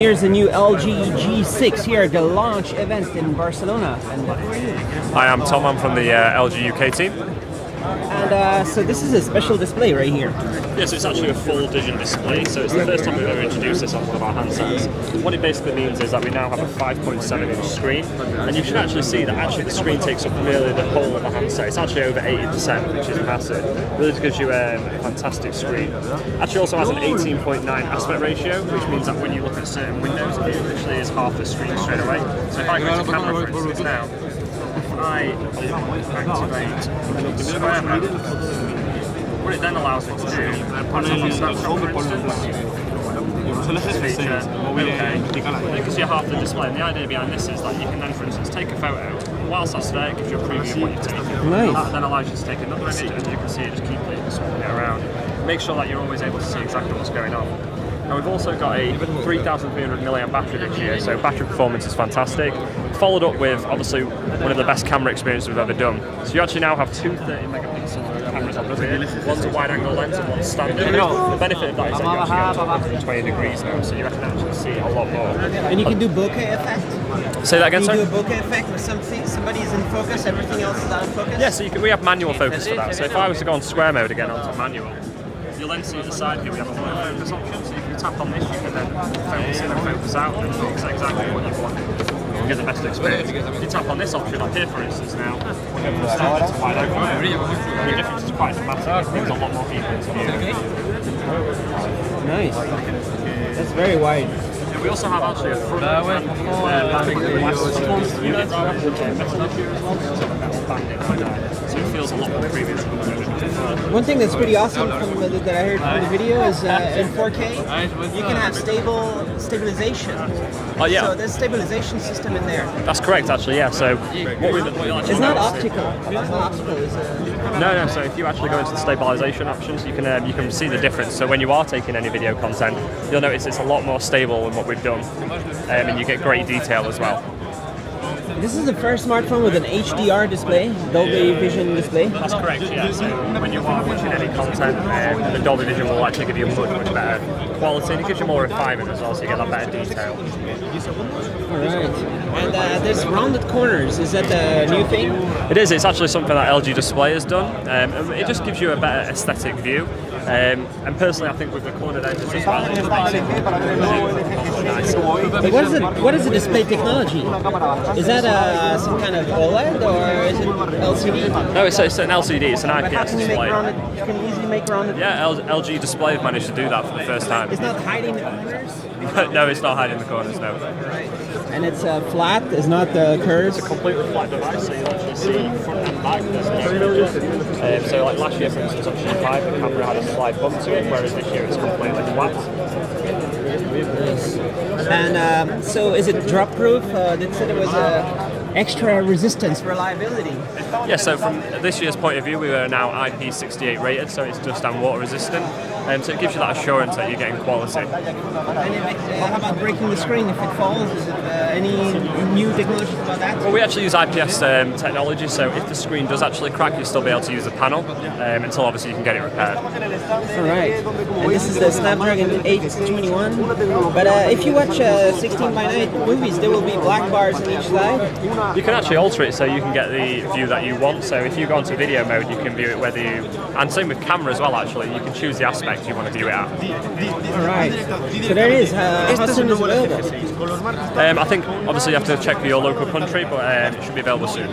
Here's the new LG G6 here at the launch event in Barcelona. And who are you? Hi, I'm Tom. I'm from the uh, LG UK team. And uh, so this is a special display right here. Yes, it's actually a full vision display, so it's the first time we've ever introduced this on one of our handsets. What it basically means is that we now have a 5.7 inch screen, and you should actually see that actually the screen takes up nearly the whole of the handset. It's actually over 80%, which is massive. Really just gives you a fantastic screen. Actually also has an 18.9 aspect ratio, which means that when you look at certain windows, it literally is half the screen straight away. So if I go to camera, for instance, now, I activate mode, what it then allows me to do, for instance, this feature, okay, you can see half the display, and the idea behind this is that you can then, for instance, take a photo, whilst that's there, it gives you a preview of what you've taken. Nice. That then allows you to take another image, and you can see it just keep swapping it around. Make sure that you're always able to see exactly what's going on. Now we've also got a 3,300 milliamp battery this year, so battery performance is fantastic. Followed up with obviously one of the best camera experiences we've ever done. So you actually now have two 30 megapixel cameras on the rear. One's a wide angle lens and one's standard. The benefit of that is that you actually get to 120 degrees now, so you can actually see a lot more. And you can do bokeh effect. Say that again, Can you sir? do a bokeh effect where something, somebody is in focus, everything else is out of focus? Yeah, so you can, we have manual focus for that. So if I was to go on square mode again onto manual, you'll then see at the side here we have a auto focus option. So if you tap on this, you can then focus in and focus out and focus exactly what you want. Get the best experience. If you tap on this option up here, for instance, now we're going from standard to wide angle. The difference is quite dramatic. Brings a lot more people into view. Nice. That's very wide. Yeah, we also have actually a front uh, banding glass uh, metal here as well. So metal banding right now. So it feels a lot more premium. One thing that's pretty awesome from the, that I heard from the video is uh, in 4K, you can have stable stabilization. Oh yeah. So there's a stabilization system in there. That's correct, actually. Yeah. So what we It's not optical. It's not optical. It's No, no. So if you actually go into the stabilization options, you can um, you can see the difference. So when you are taking any video content, you'll notice it's a lot more stable than what we've done, um, and you get great detail as well. This is the first smartphone with an HDR display, Dolby Vision display. That's correct. Yeah. So when you are watching any content, um, the Dolby Vision will actually give you a much much better quality, and it gives you more refinement as well, so you get that better detail. Alright. And uh, there's rounded corners. Is that a new thing? It is. It's actually something that LG Display has done. Um, it just gives you a better aesthetic view. Um, and personally, I think with the cornered edges as well, it makes it nicer. What is it? What is the display technology? Is that uh, some kind of OLED or is it LCD? No, it's, it's an LCD. It's an But how IPS can you make display. rounded? You can easily make rounded. Yeah, L- LG Display have managed to do that for the first time. It's not hiding the corners, no, it's not hiding the corners. No, and it's uh, flat. It's not the curves. It's a completely flat device, so you'll actually see front and back. There's no um, So, like last year, for instance, on G5, the camera had a slight bump to it, whereas this year it's completely flat. And um, so, is it drop proof? Uh, they said it was uh, extra resistance, reliability. Yeah, so from this year's point of view, we are now IP68 rated, so it's dust and water resistant. Um, so it gives you that assurance that you're getting quality. And it, uh, how about breaking the screen if it falls? Is it uh, any new technology about that? Well, we actually use IPS um, technology, so if the screen does actually crack, you'll still be able to use the panel um, until obviously you can get it repaired. All right. And this is the Snapdragon 821. But uh, if you watch uh, 16 by 9 movies, there will be black bars on each side. You can actually alter it so you can get the view that you want. So if you go into video mode, you can view it whether you, and same with camera as well. Actually, you can choose the aspect you want to view it at. All right. So there it is. Uh, how soon is it available? Um, I think obviously you have to check for your local country, but um, it should be available soon.